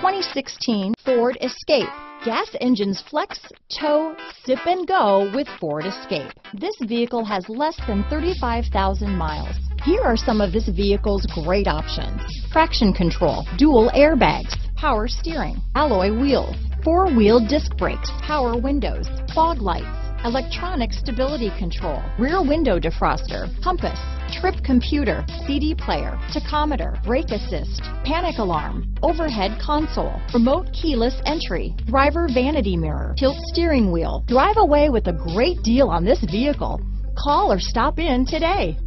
2016 Ford Escape. Gas engines flex, tow, sip and go with Ford Escape. This vehicle has less than 35,000 miles. Here are some of this vehicle's great options. Traction control, dual airbags, power steering, alloy wheels, four-wheel disc brakes, power windows, fog lights, electronic stability control, rear window defroster, compass, trip computer, CD player, tachometer, brake assist, panic alarm, overhead console, remote keyless entry, driver vanity mirror, tilt steering wheel. Drive away with a great deal on this vehicle. Call or stop in today.